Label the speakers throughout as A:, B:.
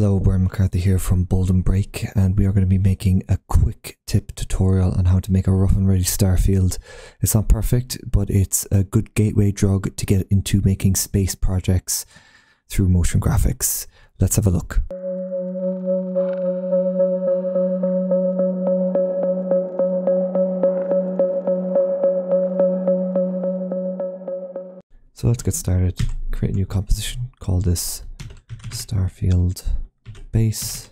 A: Hello, Brian McCarthy here from Bold and Break, and we are going to be making a quick tip tutorial on how to make a rough and ready starfield. It's not perfect, but it's a good gateway drug to get into making space projects through motion graphics. Let's have a look. So let's get started. Create a new composition. Call this Starfield base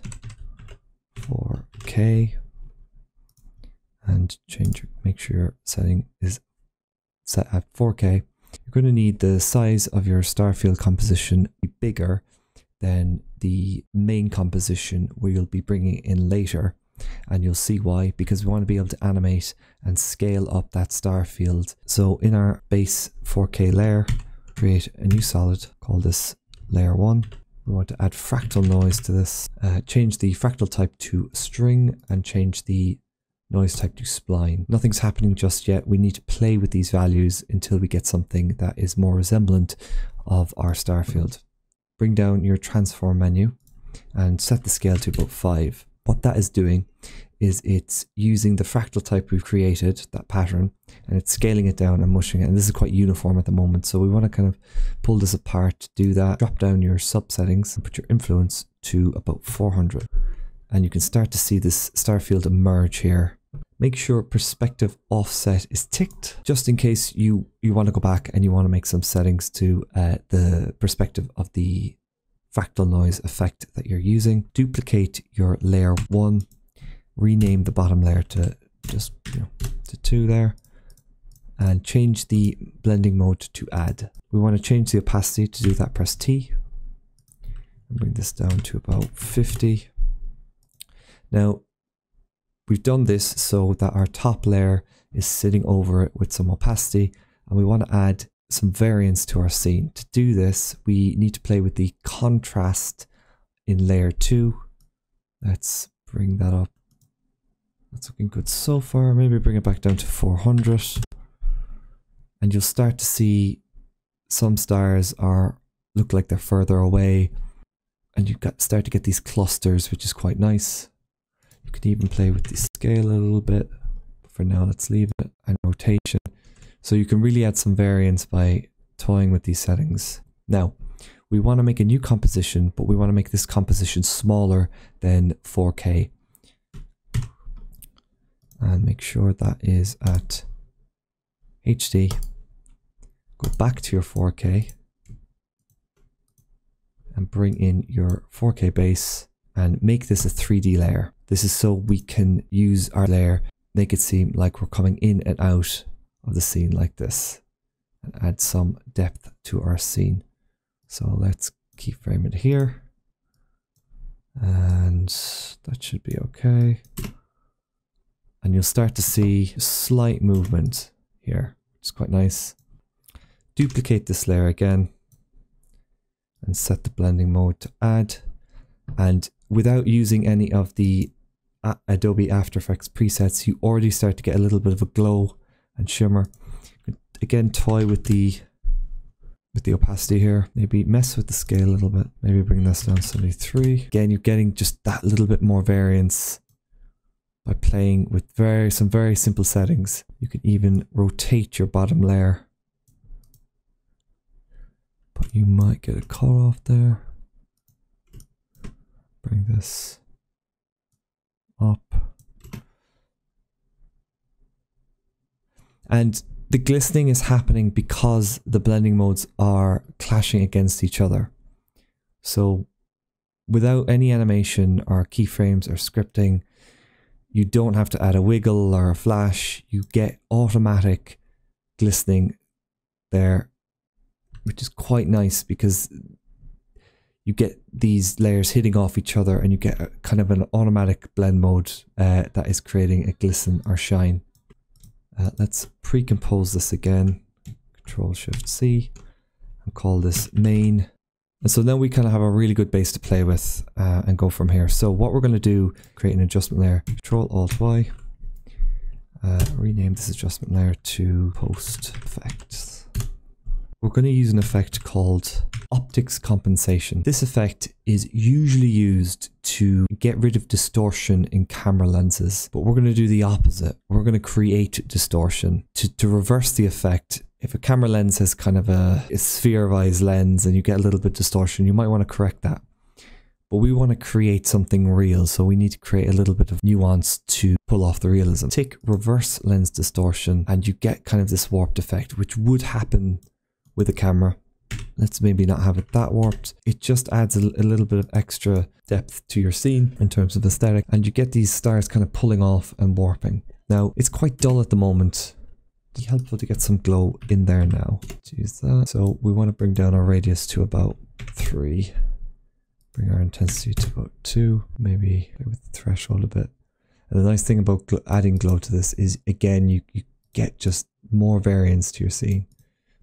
A: 4K and change make sure your setting is set at 4K. You're going to need the size of your Starfield composition be bigger than the main composition where you'll be bringing in later. And you'll see why because we want to be able to animate and scale up that star field so in our base 4k layer create a new solid call this layer 1 we want to add fractal noise to this uh, change the fractal type to string and change the noise type to spline. Nothing's happening just yet. We need to play with these values until we get something that is more resemblant of our star field bring down your transform menu and set the scale to about 5 what that is doing is it's using the fractal type we've created, that pattern, and it's scaling it down and mushing it. And this is quite uniform at the moment. So we want to kind of pull this apart, do that, drop down your sub settings and put your influence to about 400. And you can start to see this star field emerge here. Make sure perspective offset is ticked, just in case you, you want to go back and you want to make some settings to uh, the perspective of the fractal noise effect that you're using. Duplicate your layer one, rename the bottom layer to just you know, to two there, and change the blending mode to add. We want to change the opacity to do that, press T, and bring this down to about 50. Now, we've done this so that our top layer is sitting over it with some opacity, and we want to add some variance to our scene. To do this, we need to play with the contrast in layer 2. Let's bring that up. That's looking good so far. Maybe bring it back down to 400. And you'll start to see some stars are look like they're further away. And you got start to get these clusters, which is quite nice. You can even play with the scale a little bit. But for now, let's leave it. And rotation. So you can really add some variance by toying with these settings. Now, we want to make a new composition, but we want to make this composition smaller than 4K. And make sure that is at HD. Go back to your 4K and bring in your 4K base and make this a 3D layer. This is so we can use our layer, make it seem like we're coming in and out of the scene like this and add some depth to our scene. So let's keyframe it here and that should be okay. And you'll start to see slight movement here, It's quite nice. Duplicate this layer again and set the blending mode to add. And without using any of the Adobe After Effects presets, you already start to get a little bit of a glow and shimmer. Again, toy with the with the opacity here. Maybe mess with the scale a little bit. Maybe bring this down to 73. Again, you're getting just that little bit more variance by playing with very some very simple settings. You can even rotate your bottom layer. But you might get a cut off there. Bring this up. And the glistening is happening because the blending modes are clashing against each other. So without any animation or keyframes or scripting, you don't have to add a wiggle or a flash. You get automatic glistening there, which is quite nice because you get these layers hitting off each other and you get a, kind of an automatic blend mode uh, that is creating a glisten or shine. Uh, let's pre-compose this again. Control Shift C and call this main. And so then we kind of have a really good base to play with uh, and go from here. So what we're going to do, create an adjustment layer. Control Alt Y. Uh, rename this adjustment layer to post effects. We're going to use an effect called optics compensation. This effect is usually used to get rid of distortion in camera lenses, but we're going to do the opposite. We're going to create distortion. To, to reverse the effect, if a camera lens has kind of a, a spherized lens and you get a little bit distortion, you might want to correct that. But we want to create something real, so we need to create a little bit of nuance to pull off the realism. Take reverse lens distortion and you get kind of this warped effect, which would happen with a camera. Let's maybe not have it that warped. It just adds a, a little bit of extra depth to your scene in terms of aesthetic, and you get these stars kind of pulling off and warping. Now, it's quite dull at the moment. Be helpful to get some glow in there now. Use that. So we want to bring down our radius to about three. Bring our intensity to about two, maybe with the threshold a bit. And the nice thing about gl adding glow to this is, again, you, you get just more variance to your scene.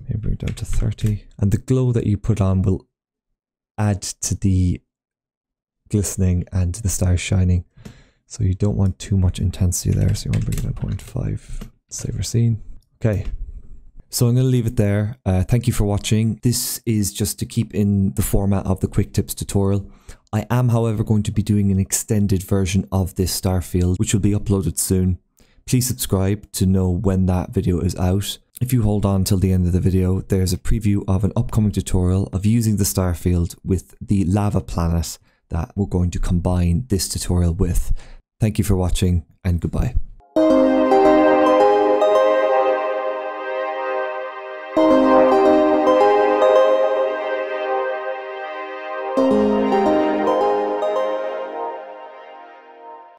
A: Maybe bring it down to 30. And the glow that you put on will add to the glistening and the stars shining. So you don't want too much intensity there. So you want to bring it down 0.5. Save our scene. Okay, so I'm going to leave it there. Uh, thank you for watching. This is just to keep in the format of the quick tips tutorial. I am, however, going to be doing an extended version of this star field, which will be uploaded soon. Please subscribe to know when that video is out. If you hold on till the end of the video, there's a preview of an upcoming tutorial of using the star field with the lava planet that we're going to combine this tutorial with. Thank you for watching and goodbye.